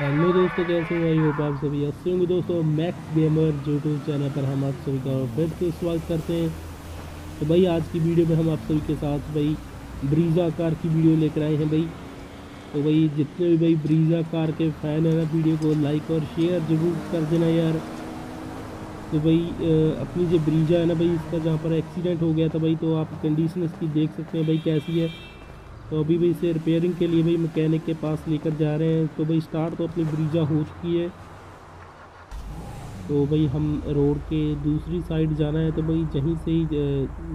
Hello दोस्तों, कैसे हो? भाई होप आप सभी अच्छे होंगे। दोस्तों मैक्स गेमर यूट्यूब चैनल पर हम आप सभी का फिर से स्वागत करते हैं। तो भाई, आज की वीडियो में हम आप सभी के साथ भाई ब्रीजा कार की वीडियो लेकर आए हैं भाई। तो भाई, जितने भी भाई ब्रीजा कार के फ़ैन हैं ना, वीडियो को लाइक और शेयर ज़रूर कर देना यार। तो भाई अपनी जो ब्रीजा है ना भाई, इसका जहाँ पर एक्सीडेंट हो गया था भाई तो आप कंडीशन इसकी देख सकते हैं भाई, कैसी है। तो अभी भाई इसे रिपेयरिंग के लिए भाई मैकेनिक के पास लेकर जा रहे हैं। तो भाई स्टार्ट तो अपनी ब्रीजा हो चुकी है। तो भाई हम रोड के दूसरी साइड जाना है। तो भाई जहीं से ही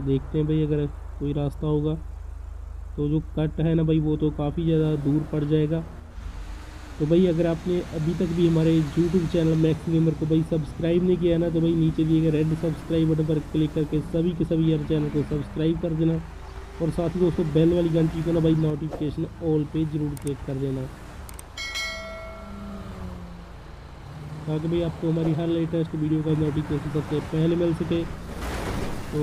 देखते हैं भाई अगर कोई रास्ता होगा। तो जो कट है ना भाई, वो तो काफ़ी ज़्यादा दूर पड़ जाएगा। तो भाई अगर आपने अभी तक भी हमारे यूट्यूब चैनल मैक्स गेमर को भाई सब्सक्राइब नहीं किया ना तो भाई नीचे दिए गए रेड सब्सक्राइब बटन पर क्लिक करके सभी के सभी यार चैनल को सब्सक्राइब कर देना। और साथ ही दोस्तों बेल वाली घंटी को ना भाई नोटिफिकेशन ऑल पे ज़रूर क्लिक कर देना। ताकि भाई आपको हमारी हर लेटेस्ट वीडियो का नोटिफिकेशन सबसे पहले मिल सके। तो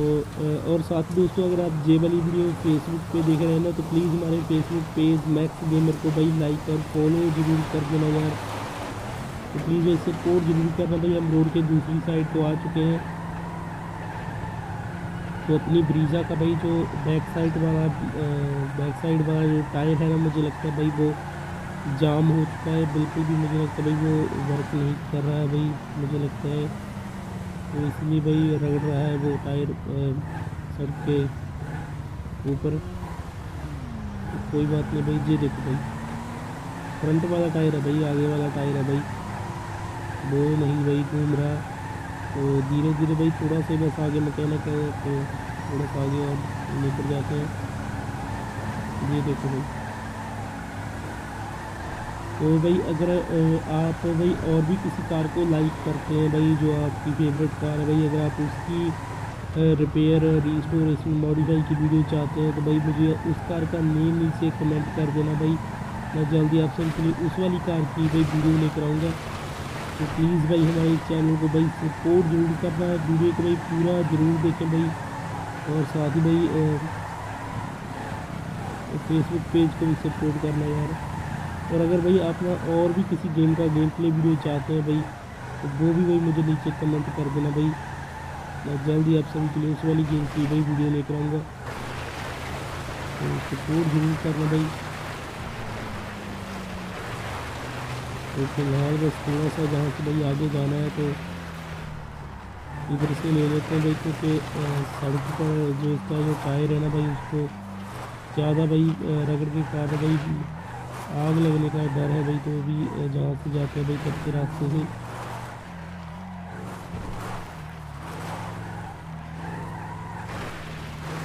और साथ ही दोस्तों, अगर आप जे वाली वीडियो फेसबुक पे देख रहे हैं ना तो प्लीज़ हमारे फेसबुक पेज मैक्स गेमर को भाई लाइक और फॉलो ज़रूर कर देना यार। तो प्लीज़ सपोर्ट ज़रूर करना भाई, हम रोड के दूसरी साइड को आ चुके हैं। तो अपनी ब्रीजा का भाई जो बैक साइड वाला बैक साइड वाला जो टायर है ना, मुझे लगता है भाई वो जाम हो चुका है। बिल्कुल भी मुझे लगता है भाई वो वर्क नहीं कर रहा है भाई, मुझे लगता है। तो इसलिए भाई रगड़ रहा है वो टायर सड़क के ऊपर। तो कोई बात नहीं भाई, ये देखो भाई। फ्रंट वाला टायर है भाई, आगे वाला टायर है भाई। वो नहीं भाई घूम रहा। तो धीरे धीरे भाई थोड़ा सा बस आगे मैकेनिक है तो थोड़ा सा आगे और लेकर जाते हैं। ये देखो भाई। तो भाई अगर आप भाई और भी किसी कार को लाइक करते हैं भाई, जो आपकी फेवरेट कार है भाई, अगर आप उसकी रिपेयर रिस्टोरेशन मॉडिफाई की वीडियो चाहते हैं तो भाई मुझे उस कार का नेम नीचे कमेंट कर देना भाई। मैं जल्दी आप सबके उस वाली कार की भाई वीडियो लेकर आऊँगा। तो प्लीज़ भाई हमारे चैनल को भाई सपोर्ट ज़रूर करना वीडियो को भाई पूरा ज़रूर देखें भाई। और साथ ही भाई फेसबुक पेज को भी सपोर्ट करना यार। और अगर भाई आप ना और भी किसी गेम का गेम प्ले वीडियो चाहते हैं भाई तो वो भी भाई मुझे नीचे कमेंट कर देना भाई। मैं जल्दी आप सभी के लिए उस वाली गेम की भाई वीडियो लेकर आऊँगा। तो सपोर्ट ज़रूर करना भाई। तो फ़िलहाल बस थोड़ा सा जहाँ से भाई आगे जाना है तो इधर से ले लेते हैं भाई, क्योंकि सड़क पर जो इसका जो टायर है ना भाई, उसको ज़्यादा भाई रगड़ के कारण भाई आग लगने का डर है भाई तो भी जहाँ से जाते हैं भाई कच्चे रास्ते से।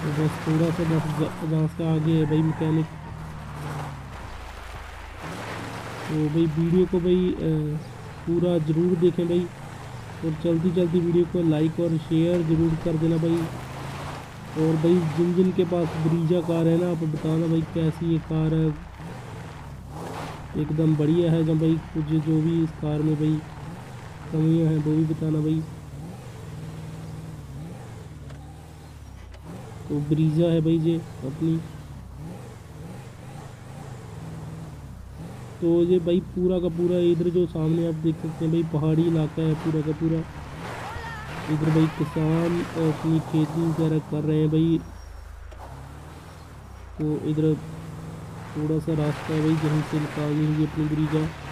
तो बस थोड़ा सा बस जहाँ से आगे है भाई, मैकेनिक तो भाई वीडियो को भाई पूरा ज़रूर देखें भाई। और जल्दी जल्दी वीडियो को लाइक और शेयर ज़रूर कर देना भाई। और भाई जिन जिन के पास ब्रीजा कार है ना, आप बताना भाई कैसी ये कार है। एकदम बढ़िया है जब भाई, कुछ जो भी इस कार में भाई कमियाँ हैं, वो भी बताना भाई। तो ब्रीजा है भाई ये अपनी। तो ये भाई पूरा का पूरा इधर जो सामने आप देख सकते हैं भाई पहाड़ी इलाका है पूरा का पूरा। इधर भाई किसान अपनी खेती वगैरह कर रहे हैं भाई। तो इधर थोड़ा सा रास्ता है भाई, जहाँ से निकाल देंगे अपनी ब्रीजा।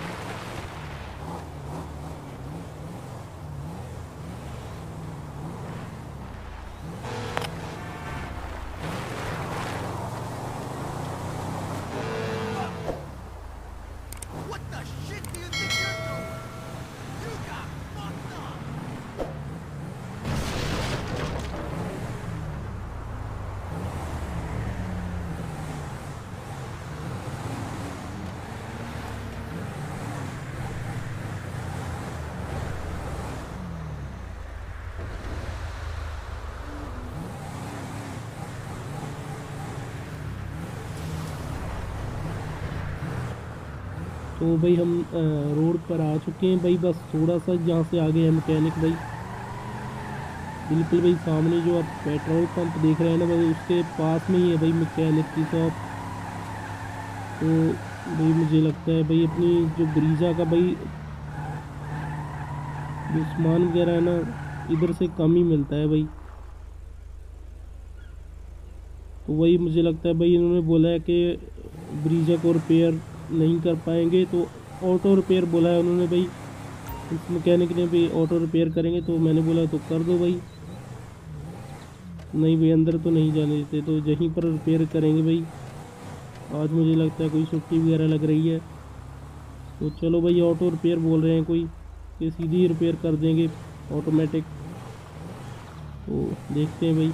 तो भाई हम रोड पर आ चुके हैं भाई, बस थोड़ा सा जहाँ से आगे है मैकेनिक भाई। बिल्कुल भाई सामने जो आप पेट्रोल पंप देख रहे हैं ना भाई, उसके पास में ही है भाई मैकेनिक की शॉप तो भाई मुझे लगता है भाई अपनी जो ब्रीजा का भाई, जो सामान वगैरह है ना, इधर से कम ही मिलता है भाई। तो वही मुझे लगता है भाई इन्होंने बोला है कि ब्रीजा को रिपेयर नहीं कर पाएँगे तो ऑटो रिपेयर बोला है उन्होंने भाई। इस मैकेनिक ने भी ऑटो रिपेयर करेंगे तो मैंने बोला तो कर दो भाई। नहीं भाई, अंदर तो नहीं जाने देते तो यहीं पर रिपेयर करेंगे भाई। आज मुझे लगता है कोई छुट्टी वगैरह लग रही है। तो चलो भाई ऑटो रिपेयर बोल रहे हैं कोई, कि सीधी रिपेयर कर देंगे ऑटोमेटिक तो देखते हैं भाई।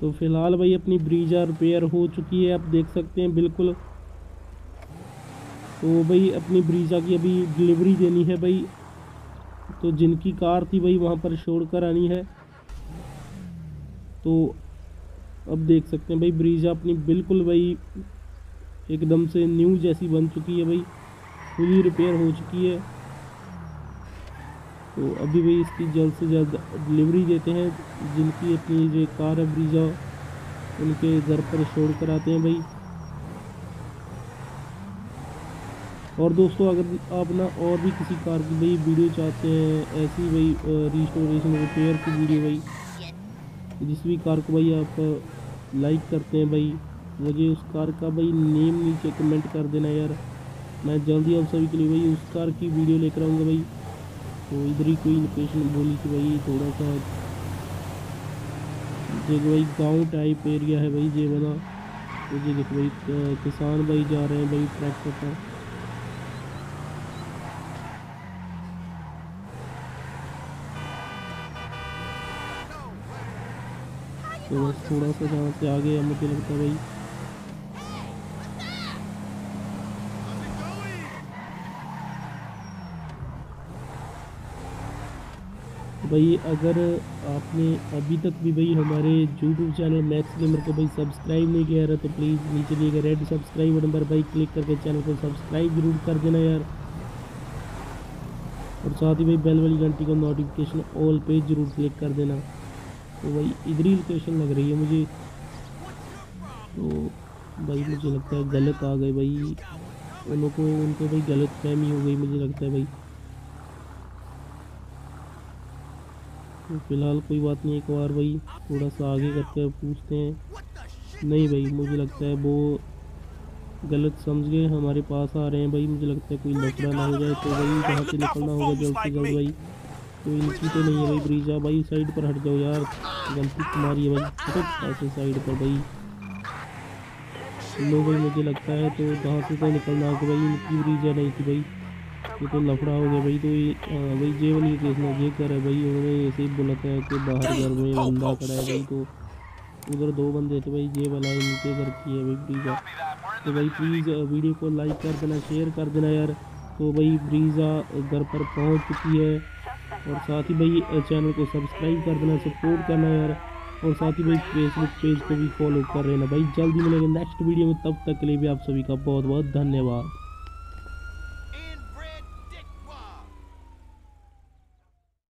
तो फ़िलहाल भाई अपनी ब्रीजा रिपेयर हो चुकी है, आप देख सकते हैं बिल्कुल। तो भाई अपनी ब्रीजा की अभी डिलीवरी देनी है भाई। तो जिनकी कार थी भाई, वहाँ पर छोड़ कर आनी है। तो अब देख सकते हैं भाई ब्रीजा अपनी बिल्कुल भाई एकदम से न्यू जैसी बन चुकी है भाई। फुली रिपेयर हो चुकी है। तो अभी भाई इसकी जल्द से जल्द डिलीवरी देते हैं, जिनकी अपनी जो कार है ब्रीजा उनके घर पर छोड़ कर आते हैं भाई। और दोस्तों, अगर आप ना और भी किसी कार की भाई वीडियो चाहते हैं, ऐसी भाई रिस्टोरेशन रिपेयर की वीडियो भाई, जिस भी कार को भाई आप लाइक करते हैं भाई, मुझे उस कार का भाई नेम नीचे कमेंट कर देना यार। मैं जल्दी आप सभी के लिए भाई उस कार की वीडियो लेकर आऊँगा भाई। तो इधर ही कोई लोकेशन बोली कि भाई थोड़ा सा जो भाई गाँव टाइप एरिया है भाई ये वाला। तो ये देखो भाई किसान भाई जा रहे हैं भाई ट्रैक्टर पर। तो बस थोड़ा सा जहाँ से आगे मुझे लगता है भाई भाई अगर आपने अभी तक भी भाई हमारे यूट्यूब चैनल मैक्स गेमर को भाई सब्सक्राइब नहीं किया है तो प्लीज़ नीचे दिए गए रेड सब्सक्राइब बटन पर भाई क्लिक करके चैनल को सब्सक्राइब ज़रूर कर देना यार। और साथ ही भाई बेल वाली घंटी का नोटिफिकेशन ऑल पे ज़रूर क्लिक कर देना। तो भाई इधर ही लोकेशन लग रही है मुझे। तो भाई मुझे लगता है गलत आ गए भाई। उनको उनको भाई गलत फहमी हो गई मुझे लगता है भाई। फ़िलहाल कोई बात नहीं एक बार भाई थोड़ा सा आगे करके पूछते हैं। नहीं भाई मुझे लगता है वो गलत समझ गए हमारे पास आ रहे हैं भाई मुझे लगता है कोई लफड़ा ना हो जाए तो भाई जहाँ से निकलना होगा जल्द से जल्द भाई। तो इनकी तो नहीं है भाई ब्रिजा भाई साइड पर हट जाओ यार। गलती तुम्हारी है भाई हटो ऐसे साइड पर भाई। लो भाई मुझे लगता है तो जहाँ से तो निकलना होगा भाई इनकी ब्रिजा नहीं थी भाई। ये तो लफड़ा हो गया भाई तो ये भाई जे वाली केस में ये कर है भाई, उन्होंने ऐसे ही बोला था कि बाहर घर में बंदा खड़ा है भाई तो उधर दो बंदे थे भाई ये वाला इनके घर की है भाई ब्रीजा तो भाई प्लीज़ वीडियो को लाइक कर देना शेयर कर देना यार। तो भाई ब्रीजा घर पर पहुँच चुकी है। और साथ ही भाई चैनल को सब्सक्राइब कर देना सपोर्ट करना यार। और साथ ही भाई फेसबुक पेज को भी फॉलो कर लेना भाई, जल्दी मिलेंगे नेक्स्ट वीडियो में, तब तक के लिए भी आप सभी का बहुत बहुत धन्यवाद।